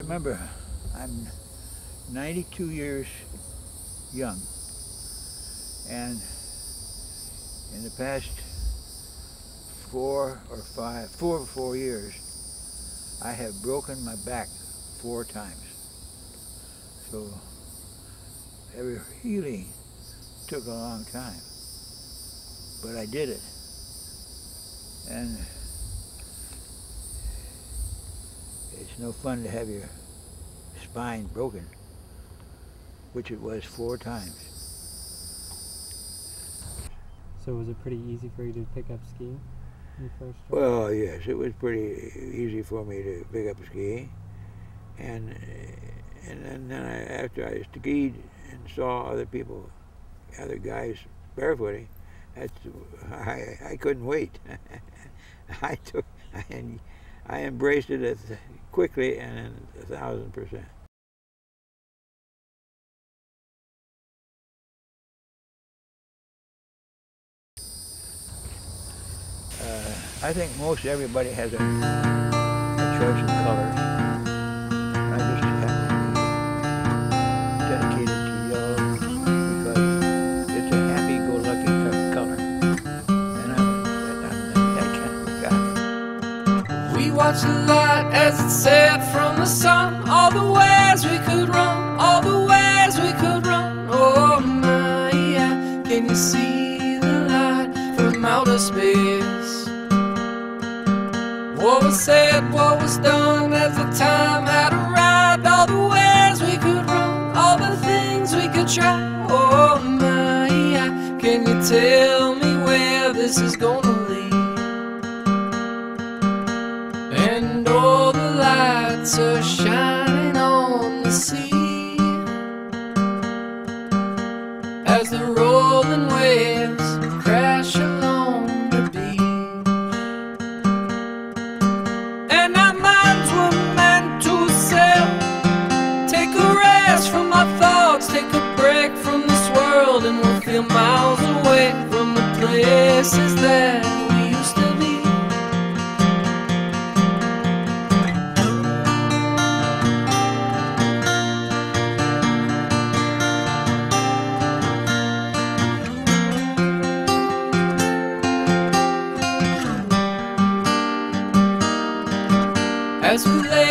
Remember, I'm 92 years young, and in the past four or five, four or four years, I have broken my back four times. So every healing took a long time, but I did it. And it's no fun to have your spine broken, which it was four times. So was it pretty easy for you to pick up skiing when you first started? Well, yes, it was pretty easy for me to pick up skiing, and and then, then I, after I skied and saw other people, other guys barefooting, that's I I couldn't wait. I took and I embraced it as quickly and a thousand percent. Uh, I think most everybody has a, a choice of colors. Watched the light as it set from the sun. All the ways we could run, all the ways we could run. Oh my, yeah. can you see the light from outer space? What was said, what was done as the time had arrived. All the ways we could run, all the things we could try. Oh my, yeah. can you tell me where this is gonna are shining on the sea. As the rolling waves crash along the beach. And our minds were meant to sail. Take a rest from our thoughts Take a break from this world And we'll feel miles away from the places that As we lay